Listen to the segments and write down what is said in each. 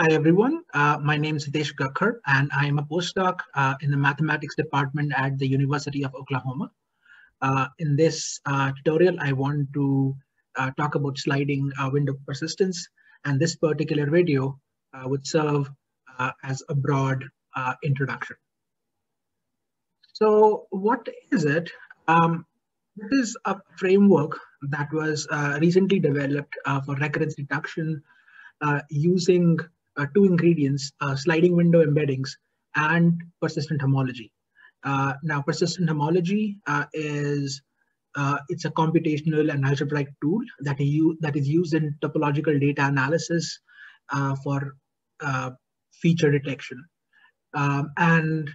Hi, everyone. Uh, my name is Hitesh Gakhar, and I am a postdoc uh, in the mathematics department at the University of Oklahoma. Uh, in this uh, tutorial, I want to uh, talk about sliding uh, window persistence, and this particular video would serve as a broad introduction. So what is it? Um, this is a framework that was recently developed for recurrence detection using two ingredients, sliding window embeddings and persistent homology. Uh, now, persistent homology uh, is uh, it's a computational and algebraic tool that, you, that is used in topological data analysis uh, for uh, feature detection. Um, and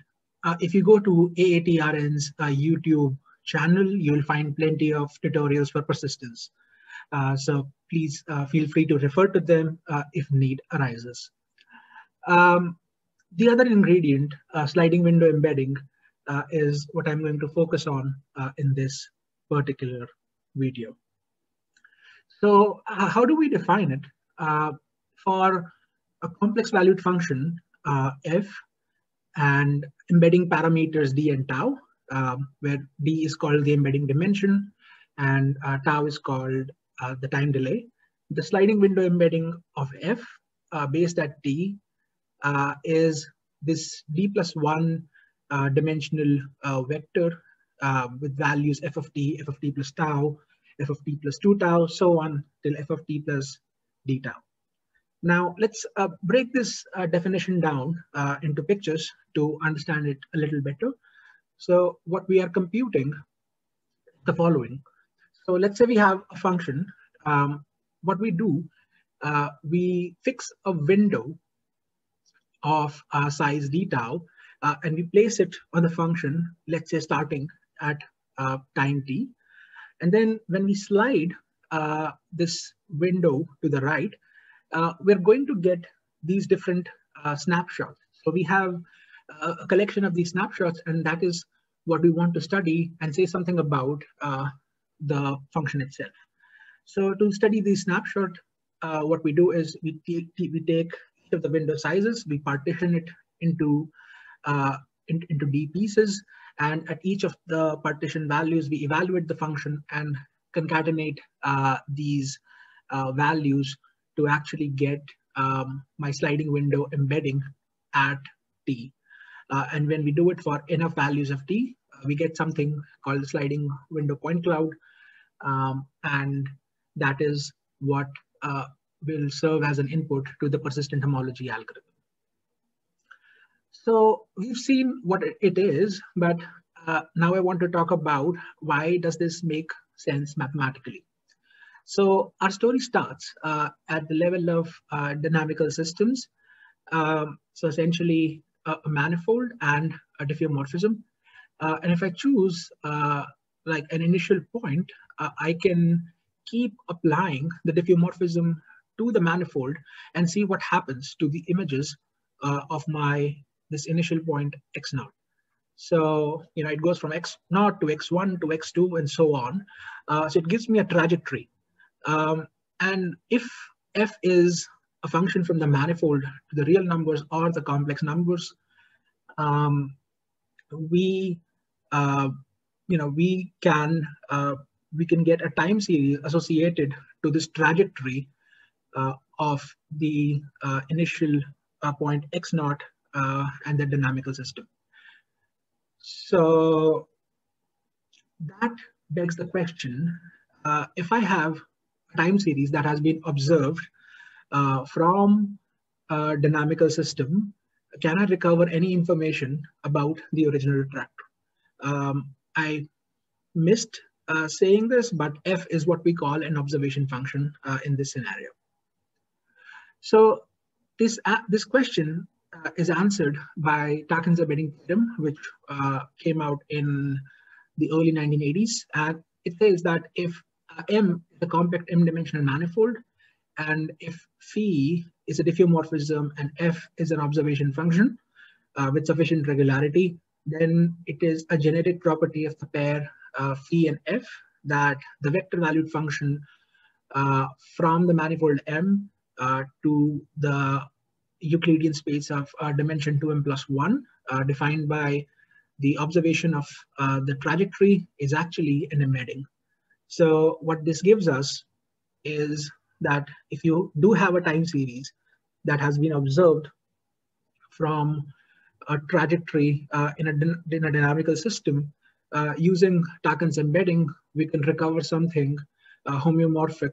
uh, if you go to AATRN's YouTube channel, you'll find plenty of tutorials for persistence. So please feel free to refer to them if need arises. Um, the other ingredient, sliding window embedding, uh, is what I'm going to focus on uh, in this particular video. So uh, how do we define it? Uh, for a complex valued function, uh, f, and embedding parameters d and tau, um, where d is called the embedding dimension and uh, tau is called the time delay. The sliding window embedding of f based at d is this d plus 1 uh, dimensional uh, vector uh, with values f of t, f of t plus tau, f of t plus 2 tau, so on till f of t plus d tau. Now let's uh, break this uh, definition down uh, into pictures to understand it a little better. So what we are computing the following. So let's say we have a function. Um, what we do, we fix a window of size d tau uh, and we place it on the function, let's say starting at uh, time t. And then when we slide uh, this window to the right, uh, we're going to get these different uh, snapshots. So we have uh, a collection of these snapshots, and that is what we want to study and say something about the function itself. So to study these snapshot, what we do is we, we take each of the window sizes, we partition it into uh, in, into D pieces. And at each of the partition values, we evaluate the function and concatenate uh, these uh, values to actually get um, my sliding window embedding at T. Uh, and when we do it for enough values of T, uh, we get something called the sliding window point cloud. Um, and that is what uh, will serve as an input to the persistent homology algorithm. So we've seen what it is, but uh, now I want to talk about why does this make sense mathematically. So our story starts uh, at the level of uh, dynamical systems. Um, so essentially a, a, manifold and a diffeomorphism. Uh, and if I choose uh, like an initial point, uh, I can keep applying the diffeomorphism to the manifold and see what happens to the images of my this initial point x naught. So, you know, it goes from x naught to x1 to x2 and so on. Uh, so it gives me a trajectory. Um, and if f is a function from the manifold to the real numbers or the complex numbers, um, we, uh, you know, we can uh, we can get a time series associated to this trajectory uh, of the uh, initial uh, point x naught uh, and the dynamical system. So that begs the question, uh, if I have a time series that has been observed from a dynamical system, can I recover any information about the original trajectory? Um, I missed uh, saying this, but f is what we call an observation function uh, in this scenario. So this, uh, this question uh, is answered by Takens embedding theorem, which uh, came out in the early 1980s. And it says that if uh, M is a compact M-dimensional manifold, and if phi is a diffeomorphism and f is an observation function uh, with sufficient regularity, then it is a generic property of the pair uh, phi and f that the vector valued function uh, from the manifold M uh, to the Euclidean space of uh, dimension 2m plus 1, uh, defined by the observation of uh, the trajectory is actually an embedding. So what this gives us is that if you do have a time series that has been observed from a trajectory uh, in, a, in a dynamical system, uh, using Takens embedding, we can recover something uh, homeomorphic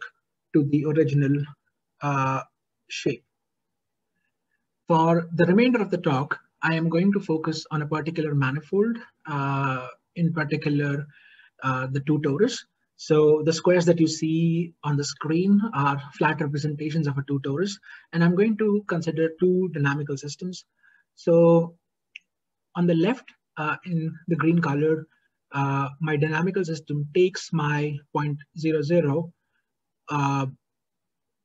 to the original shape. For the remainder of the talk, I am going to focus on a particular manifold, uh, in particular, uh, the two torus. So the squares that you see on the screen are flat representations of a two torus, and I'm going to consider two dynamical systems. So on the left, uh, in the green color, uh, my dynamical system takes my 0.00 uh,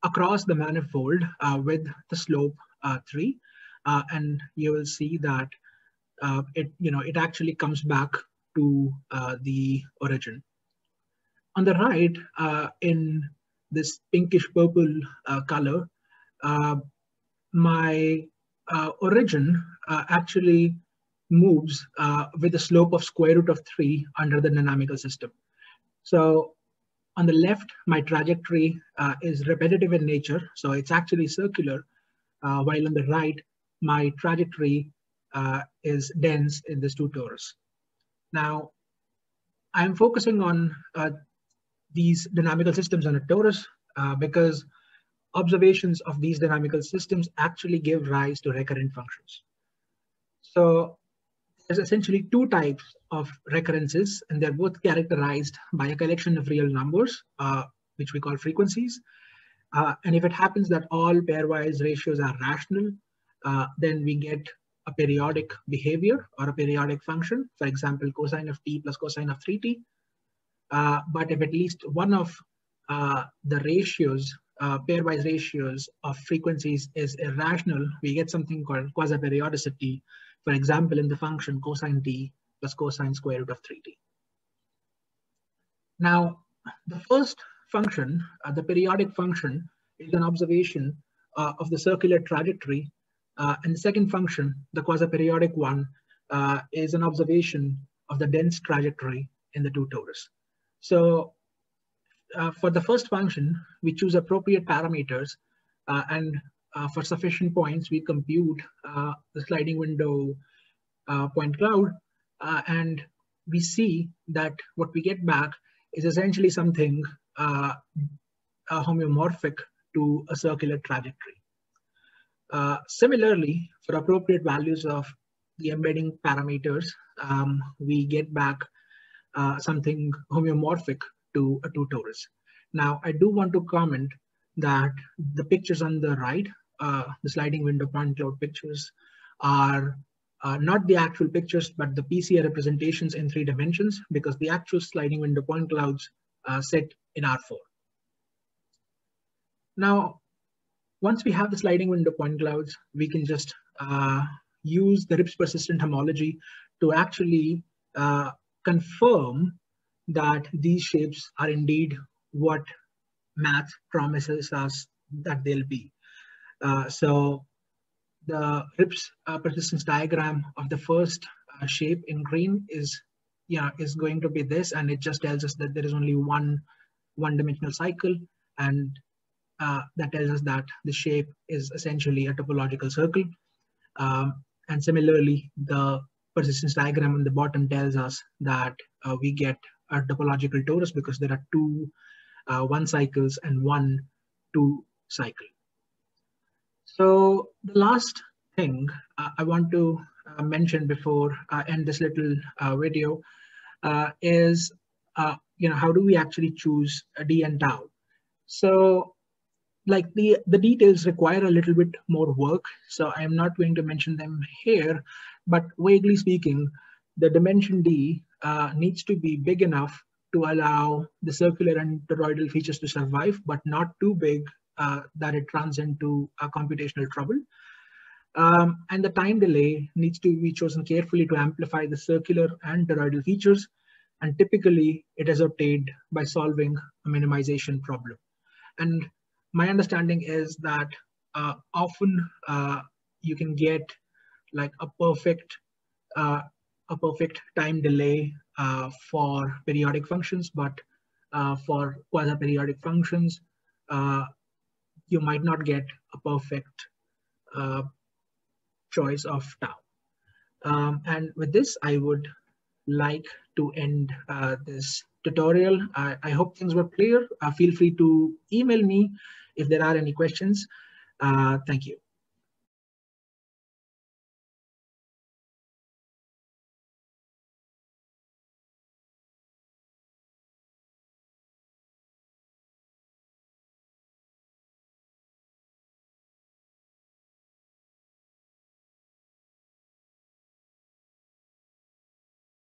across the manifold uh, with the slope uh, three, uh, and you will see that it you know it actually comes back to the origin. On the right, in this pinkish purple color, my origin actually moves uh, with a slope of square root of 3 under the dynamical system. So on the left, my trajectory uh, is repetitive in nature, so it's actually circular, uh, while on the right, my trajectory uh, is dense in this two torus. Now, I'm focusing on uh, these dynamical systems on a torus uh, because observations of these dynamical systems actually give rise to recurrent functions. So there's essentially two types of recurrences, and they're both characterized by a collection of real numbers, uh, which we call frequencies. Uh, and if it happens that all pairwise ratios are rational, uh, then we get a periodic behavior or a periodic function, for example, cosine of t plus cosine of 3t. Uh, but if at least one of uh, the ratios, uh, pairwise ratios of frequencies is irrational, we get something called quasi-periodicity, for example, in the function cosine t plus cosine square root of 3t. Now, the first function, uh, the periodic function, is an observation uh, of the circular trajectory. Uh, and the second function, the quasi-periodic one, uh, is an observation of the dense trajectory in the two torus. So uh, for the first function, we choose appropriate parameters uh, and uh, for sufficient points, we compute uh, the sliding window uh, point cloud, uh, and we see that what we get back is essentially something uh, homeomorphic to a circular trajectory. Uh, similarly, for appropriate values of the embedding parameters, um, we get back something homeomorphic to a two torus. Now, I do want to comment that the pictures on the right uh, the sliding window point cloud pictures are uh, not the actual pictures, but the PCA representations in three dimensions because the actual sliding window point clouds uh, sit in R4. Now, once we have the sliding window point clouds, we can just uh, use the Rips persistent homology to actually uh, confirm that these shapes are indeed what math promises us that they'll be. Uh, so the Rips persistence diagram of the first uh, shape in green is yeah is going to be this, and it just tells us that there is only one one-dimensional cycle, and uh, that tells us that the shape is essentially a topological circle. Um, and similarly, the persistence diagram on the bottom tells us that uh, we get a topological torus because there are two uh, one cycles and one two cycle. So the last thing uh, I want to uh, mention before I end this little uh, video is, you know, how do we actually choose D and tau? So like the, the details require a little bit more work. So I'm not going to mention them here, but vaguely speaking, the dimension D needs to be big enough to allow the circular and toroidal features to survive, but not too big that it runs into a computational trouble. Um, and the time delay needs to be chosen carefully to amplify the circular and toroidal features. And typically it is obtained by solving a minimization problem. And my understanding is that uh, often uh, you can get like a perfect uh, a perfect time delay uh, for periodic functions, but uh, for quasi-periodic functions, uh, you might not get a perfect uh, choice of tau. Um, and with this, I would like to end uh, this tutorial. I, I, hope things were clear. feel free to email me if there are any questions. thank you.